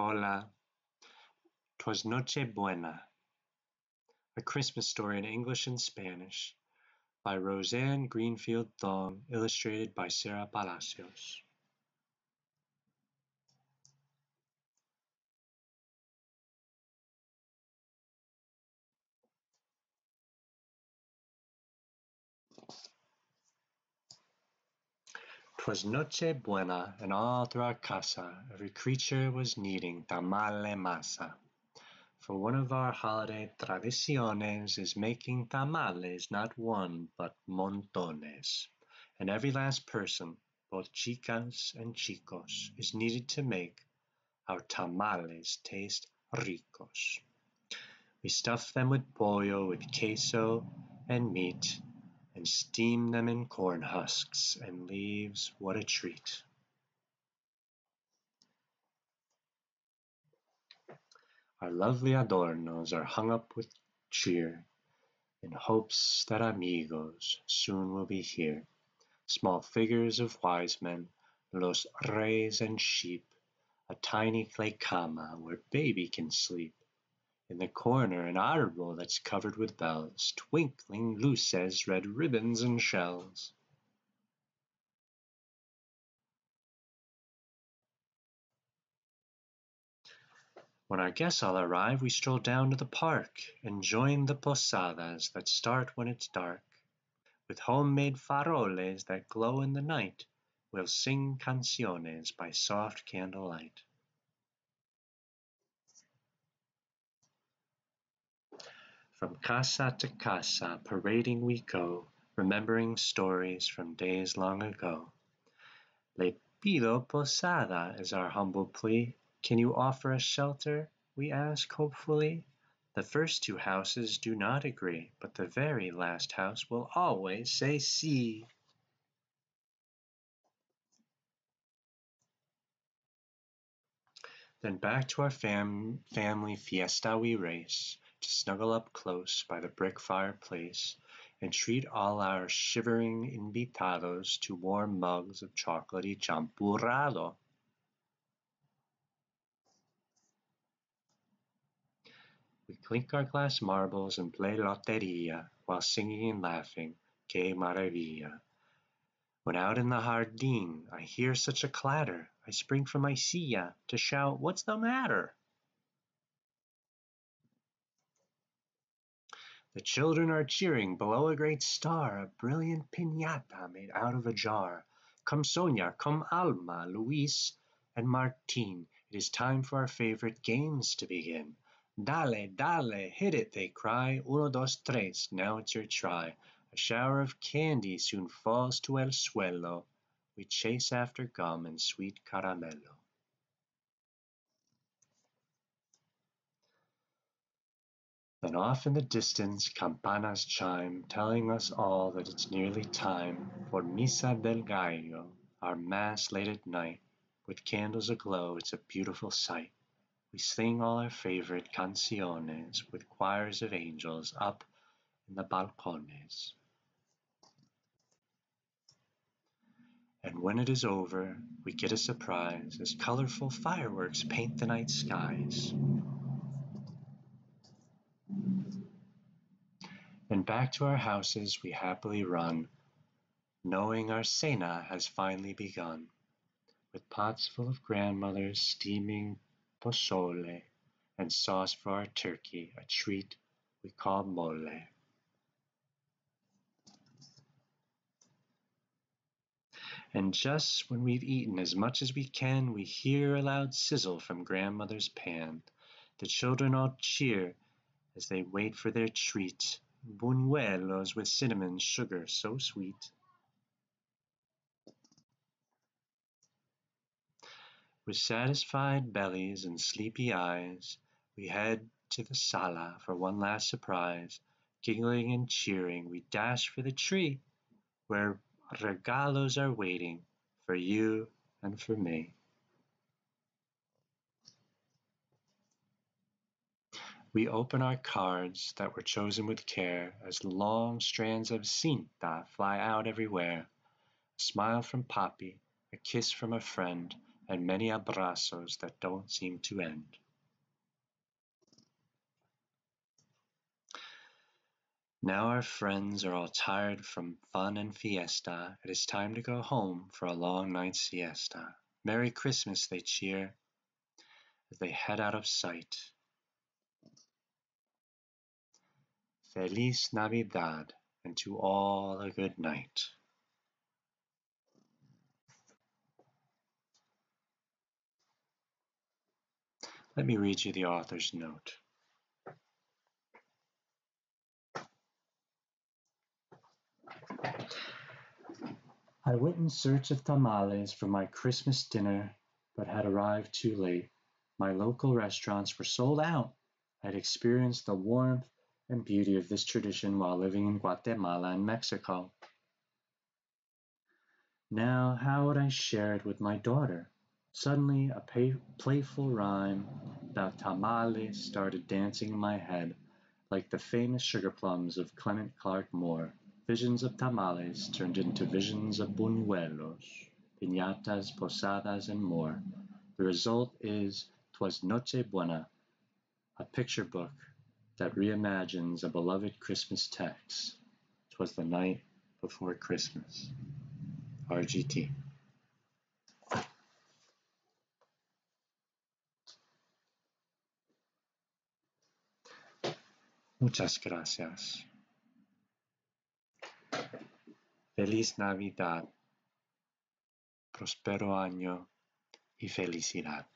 Hola. 'Twas Noche Buena. A Christmas Story in English and Spanish by Roseanne Greenfield Thong, illustrated by Sarah Palacios. 'Twas Noche Buena, and all through our casa every creature was kneading tamale masa. For one of our holiday tradiciones is making tamales not one but montones. And every last person, both chicas and chicos, is needed to make our tamales taste ricos. We stuff them with pollo, with queso and meat, and steam them in corn husks and leaves, what a treat! Our lovely adornos are hung up with cheer, In hopes that amigos soon will be here. Small figures of wise men, los reyes and sheep, A tiny clay cama where baby can sleep. In the corner an arbol that's covered with bells, Twinkling luces, red ribbons and shells. When our guests all arrive we stroll down to the park And join the posadas that start when it's dark. With homemade faroles that glow in the night We'll sing canciones by soft candlelight. From casa to casa parading we go, Remembering stories from days long ago. Le pido posada is our humble plea. Can you offer us shelter? we ask hopefully. The first two houses do not agree, but the very last house will always say si. Then back to our fam- family fiesta we race to snuggle up close by the brick fireplace and treat all our shivering invitados to warm mugs of chocolatey champurrado. We clink our glass marbles and play loteria while singing and laughing, que maravilla. When out in the jardin I hear such a clatter, I spring from my silla to shout, What's the matter? The children are cheering below a great star, a brilliant piñata made out of a jar. Come Sonia, come Alma, Luis, and Martin. It is time for our favorite games to begin. Dale, dale, hit it, they cry. Uno, dos, tres, now it's your try. A shower of candy soon falls to el suelo. We chase after gum and sweet caramello. Then off in the distance campanas chime, telling us all that it's nearly time for Misa del Gallo, our mass late at night. With candles aglow, it's a beautiful sight. We sing all our favorite canciones with choirs of angels up in the balcones. And when it is over, we get a surprise as colorful fireworks paint the night skies. And back to our houses we happily run, knowing our cena has finally begun, with pots full of grandmother's steaming pozole and sauce for our turkey, a treat we call mole. And just when we've eaten as much as we can, we hear a loud sizzle from grandmother's pan. The children all cheer as they wait for their treat. Buñuelos with cinnamon sugar so sweet. With satisfied bellies and sleepy eyes, we head to the sala for one last surprise. Giggling and cheering, we dash for the tree where regalos are waiting for you and for me. We open our cards that were chosen with care as long strands of cinta fly out everywhere. A smile from Poppy, a kiss from a friend, and many abrazos that don't seem to end. Now our friends are all tired from fun and fiesta. It is time to go home for a long night's siesta. Merry Christmas, they cheer as they head out of sight. Feliz Navidad, and to all a good night. Let me read you the author's note. I went in search of tamales for my Christmas dinner, but had arrived too late. My local restaurants were sold out. I had experienced the warmth and beauty of this tradition while living in Guatemala and Mexico. Now, how would I share it with my daughter? Suddenly, a pay- playful rhyme about tamales started dancing in my head, like the famous sugar plums of Clement Clarke Moore. Visions of tamales turned into visions of buñuelos, piñatas, posadas, and more. The result is "Twas Nochebuena, a picture book that reimagines a beloved Christmas text. "Twas the night before Christmas. RGT. Muchas gracias. Feliz Navidad, próspero año y felicidad.